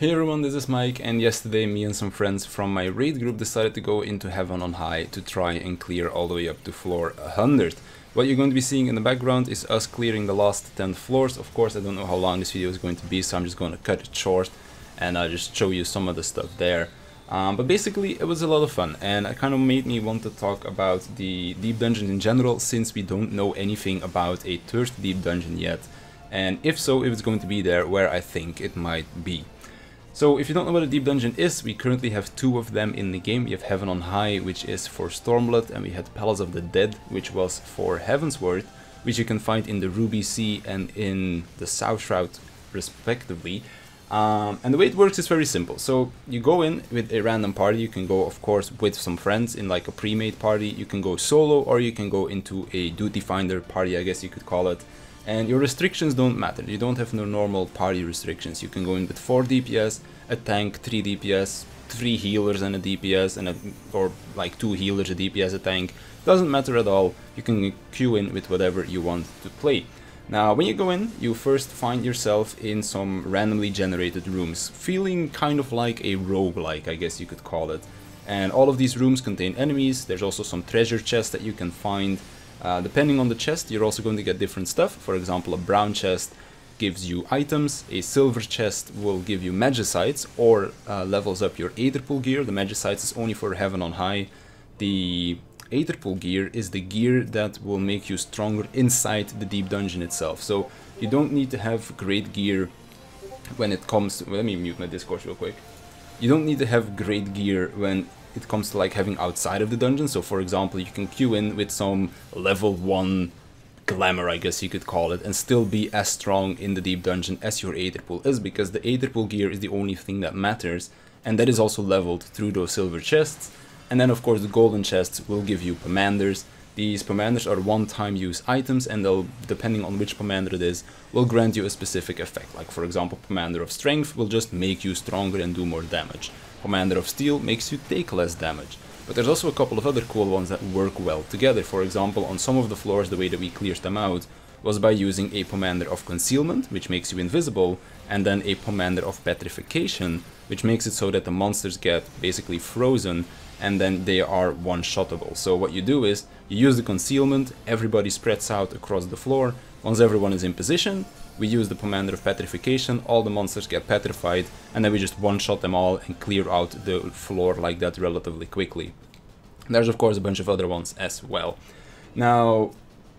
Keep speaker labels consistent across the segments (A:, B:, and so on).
A: Hey everyone, this is Mike and yesterday me and some friends from my raid group decided to go into Heaven on High to try and clear all the way up to floor 100. What you're going to be seeing in the background is us clearing the last 10 floors. Of course I don't know how long this video is going to be so I'm just going to cut it short and I'll just show you some of the stuff there. Um, but basically it was a lot of fun and it kind of made me want to talk about the deep dungeon in general since we don't know anything about a third deep dungeon yet. And if so, if it's going to be there, where I think it might be. So if you don't know what a deep dungeon is, we currently have two of them in the game. We have Heaven on High, which is for Stormblood, and we had Palace of the Dead, which was for Heavensward, which you can find in the Ruby Sea and in the South Shroud, respectively. Um, and the way it works is very simple. So you go in with a random party. You can go, of course, with some friends in like a pre-made party. You can go solo, or you can go into a duty finder party, I guess you could call it and your restrictions don't matter. You don't have no normal party restrictions. You can go in with 4 DPS, a tank, 3 DPS, 3 healers and a DPS, and a, or like 2 healers, a DPS, a tank. Doesn't matter at all. You can queue in with whatever you want to play. Now, when you go in, you first find yourself in some randomly generated rooms, feeling kind of like a roguelike, I guess you could call it. And all of these rooms contain enemies, there's also some treasure chests that you can find, uh, depending on the chest, you're also going to get different stuff. For example, a brown chest gives you items, a silver chest will give you magicites or uh, levels up your Aetherpool gear. The magicites is only for Heaven on High. The Aetherpool gear is the gear that will make you stronger inside the deep dungeon itself. So you don't need to have great gear when it comes to... Let me mute my Discord real quick. You don't need to have great gear when it comes to like having outside of the dungeon. So for example, you can queue in with some level 1 glamour, I guess you could call it, and still be as strong in the deep dungeon as your Aetherpool is, because the Aetherpool gear is the only thing that matters, and that is also leveled through those silver chests. And then of course the golden chests will give you Pomanders. These Pomanders are one-time use items and they'll, depending on which Pomander it is, will grant you a specific effect. Like for example, Pomander of Strength will just make you stronger and do more damage. Pomander of Steel makes you take less damage. But there's also a couple of other cool ones that work well together. For example, on some of the floors, the way that we cleared them out was by using a Pomander of Concealment, which makes you invisible, and then a Pomander of Petrification, which makes it so that the monsters get basically frozen and then they are one-shottable. So what you do is, you use the Concealment, everybody spreads out across the floor, once everyone is in position, we use the Pomander of Petrification, all the monsters get petrified, and then we just one-shot them all and clear out the floor like that relatively quickly. There's of course a bunch of other ones as well. Now,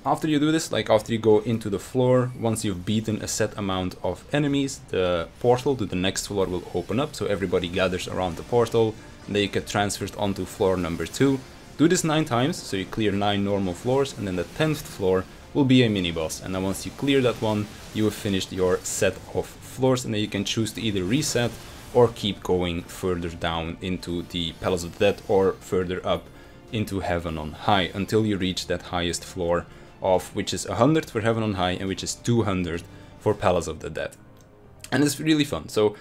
A: after you do this, like after you go into the floor, once you've beaten a set amount of enemies, the portal to the next floor will open up, so everybody gathers around the portal, and then you get transferred onto floor number 2. Do this 9 times, so you clear 9 normal floors, and then the 10th floor will be a mini boss. And then once you clear that one, you have finished your set of floors and then you can choose to either reset or keep going further down into the Palace of the Dead or further up into Heaven on High until you reach that highest floor of which is 100 for Heaven on High and which is 200 for Palace of the Dead. And it's really fun. So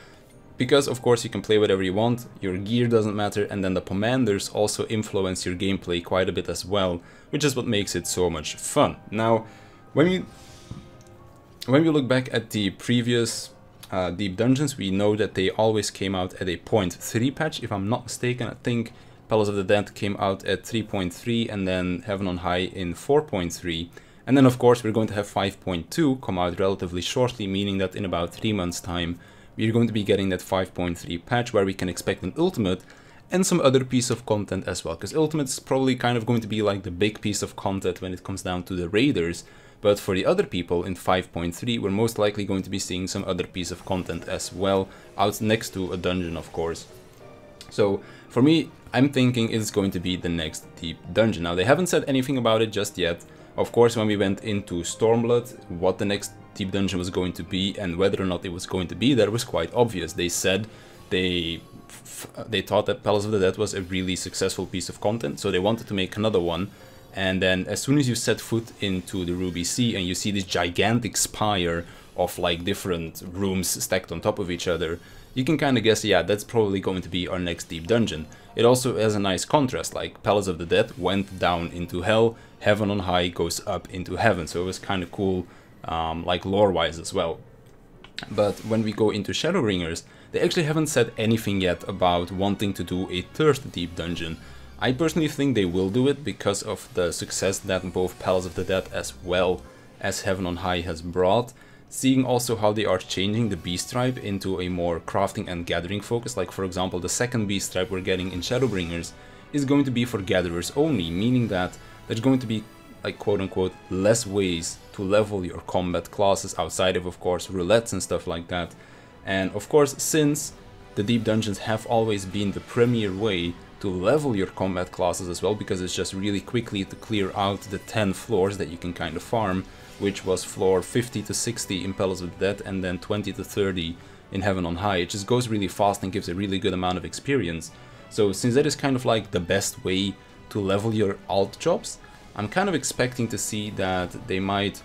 A: because of course you can play whatever you want, your gear doesn't matter, and then the Pomanders also influence your gameplay quite a bit as well, which is what makes it so much fun. Now, when we when we look back at the previous uh, Deep Dungeons, we know that they always came out at a 0.3 patch, if I'm not mistaken. I think Palace of the Dead came out at 3.3 and then Heaven on High in 4.3. And then of course we're going to have 5.2 come out relatively shortly, meaning that in about 3 months time we're going to be getting that 5.3 patch where we can expect an ultimate and some other piece of content as well, because ultimate is probably kind of going to be like the big piece of content when it comes down to the raiders, but for the other people in 5.3 we're most likely going to be seeing some other piece of content as well, out next to a dungeon of course. So for me, I'm thinking it's going to be the next deep dungeon. Now they haven't said anything about it just yet. Of course, when we went into Stormblood, what the next deep dungeon was going to be and whether or not it was going to be there was quite obvious. They said they they thought that Palace of the Dead was a really successful piece of content, so they wanted to make another one. And then as soon as you set foot into the Ruby Sea and you see this gigantic spire of like different rooms stacked on top of each other, you can kind of guess, yeah, that's probably going to be our next deep dungeon. It also has a nice contrast, like Palace of the Dead went down into hell, Heaven on High goes up into heaven, so it was kind of cool, um, like lore-wise as well. But when we go into Shadowbringers, they actually haven't said anything yet about wanting to do a third deep dungeon. I personally think they will do it because of the success that both Palace of the Dead as well as Heaven on High has brought. Seeing also how they are changing the beast tribe into a more crafting and gathering focus, like for example the second beast tribe we're getting in Shadowbringers is going to be for gatherers only, meaning that there's going to be like quote unquote less ways to level your combat classes outside of of course roulettes and stuff like that. And of course since the deep dungeons have always been the premier way to level your combat classes as well because it's just really quickly to clear out the 10 floors that you can kind of farm which was floor 50 to 60 in Palace of Dead and then 20 to 30 in Heaven on High. It just goes really fast and gives a really good amount of experience. So since that is kind of like the best way to level your alt jobs, I'm kind of expecting to see that they might,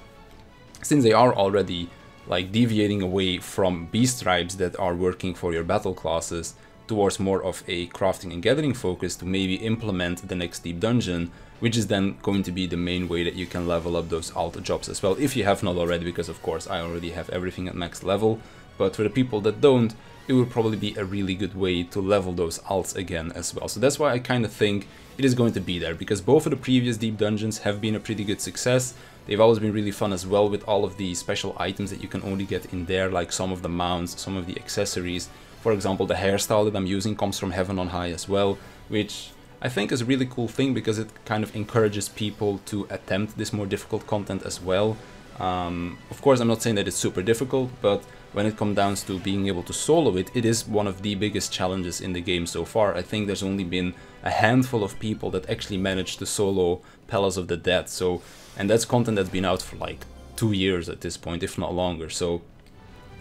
A: since they are already like deviating away from beast tribes that are working for your battle classes towards more of a crafting and gathering focus to maybe implement the next deep dungeon which is then going to be the main way that you can level up those alt jobs as well, if you have not already, because of course I already have everything at max level, but for the people that don't, it will probably be a really good way to level those alts again as well. So that's why I kind of think it is going to be there, because both of the previous deep dungeons have been a pretty good success. They've always been really fun as well with all of the special items that you can only get in there, like some of the mounts, some of the accessories. For example, the hairstyle that I'm using comes from Heaven on High as well, which I think is a really cool thing because it kind of encourages people to attempt this more difficult content as well. Um, of course, I'm not saying that it's super difficult, but when it comes down to being able to solo it, it is one of the biggest challenges in the game so far. I think there's only been a handful of people that actually managed to solo Palace of the Dead. So, and that's content that's been out for like two years at this point, if not longer. So,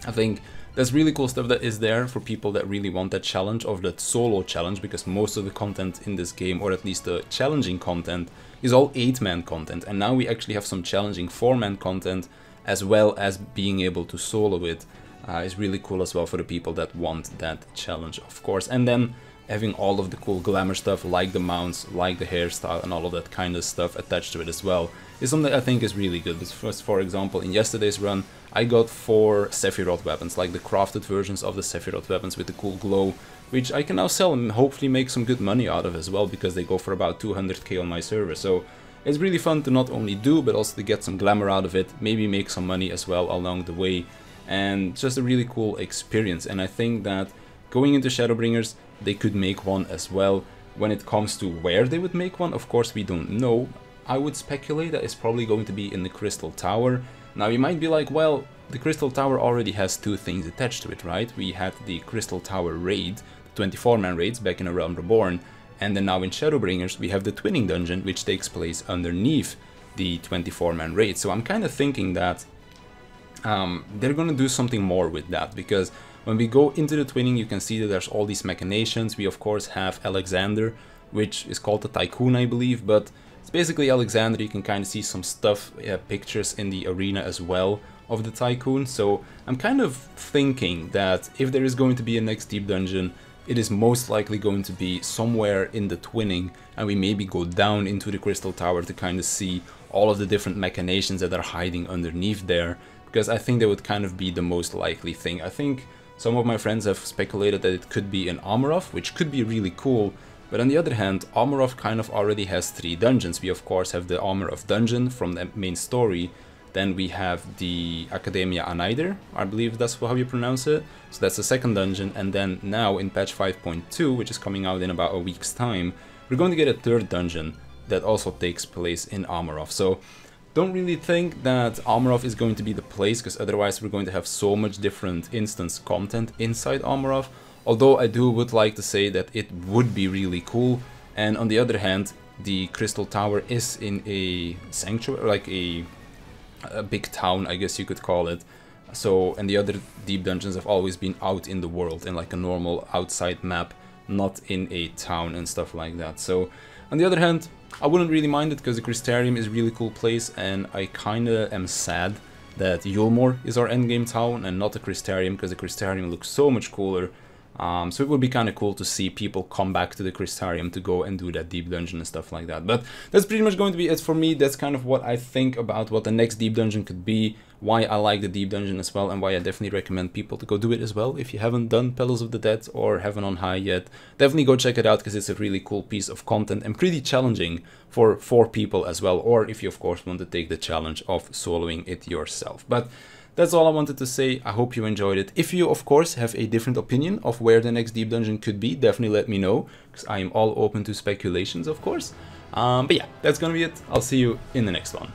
A: I think that's really cool stuff that is there for people that really want that challenge or that solo challenge because most of the content in this game, or at least the challenging content, is all 8-man content and now we actually have some challenging 4-man content as well as being able to solo it uh, is really cool as well for the people that want that challenge of course. And then having all of the cool glamour stuff like the mounts, like the hairstyle and all of that kind of stuff attached to it as well is something I think is really good. Because for example, in yesterday's run, I got four Sephiroth weapons, like the crafted versions of the Sephiroth weapons with the cool glow, which I can now sell and hopefully make some good money out of as well, because they go for about 200k on my server. So it's really fun to not only do, but also to get some glamour out of it, maybe make some money as well along the way, and just a really cool experience. And I think that going into Shadowbringers, they could make one as well. When it comes to where they would make one, of course we don't know. I would speculate that it's probably going to be in the Crystal Tower, now you might be like, well, the Crystal Tower already has two things attached to it, right? We had the Crystal Tower raid, the 24-man raids back in A Realm Reborn, and then now in Shadowbringers we have the Twinning Dungeon, which takes place underneath the 24-man raid. So I'm kind of thinking that um, they're gonna do something more with that, because when we go into the Twinning you can see that there's all these machinations. We of course have Alexander, which is called the Tycoon I believe, but it's basically Alexander, you can kind of see some stuff, uh, pictures in the arena as well of the Tycoon, so I'm kind of thinking that if there is going to be a next Deep Dungeon, it is most likely going to be somewhere in the twinning and we maybe go down into the Crystal Tower to kind of see all of the different machinations that are hiding underneath there because I think that would kind of be the most likely thing. I think some of my friends have speculated that it could be an Amaurot, which could be really cool, but on the other hand, Amaurot kind of already has three dungeons. We of course have the Amaurot dungeon from the main story, then we have the Akadaemia Anyder, I believe that's how you pronounce it. So that's the second dungeon, and then now in patch 5.2, which is coming out in about a week's time, we're going to get a third dungeon that also takes place in Amaurot. So don't really think that Amaurot is going to be the place, because otherwise we're going to have so much different instance content inside Amaurot. Although I do would like to say that it would be really cool. And on the other hand, the Crystal Tower is in a sanctuary, like a, a big town, I guess you could call it. So, and the other deep dungeons have always been out in the world, in like a normal outside map, not in a town and stuff like that. So, on the other hand, I wouldn't really mind it because the Crystarium is really cool place and I kinda am sad that Yulmore is our endgame town and not the Crystarium because the Crystarium looks so much cooler Um, so it would be kind of cool to see people come back to the Crystarium to go and do that deep dungeon and stuff like that. But that's pretty much going to be it for me. That's kind of what I think about what the next deep dungeon could be, why I like the deep dungeon as well, and why I definitely recommend people to go do it as well. If you haven't done Palace of the Dead or Heaven on High yet, definitely go check it out because it's a really cool piece of content and pretty challenging for four people as well, or if you of course want to take the challenge of soloing it yourself. But that's all I wanted to say. I hope you enjoyed it. If you, of course, have a different opinion of where the next deep dungeon could be, definitely let me know, because I am all open to speculations, of course. Um, but yeah, that's gonna be it. I'll see you in the next one.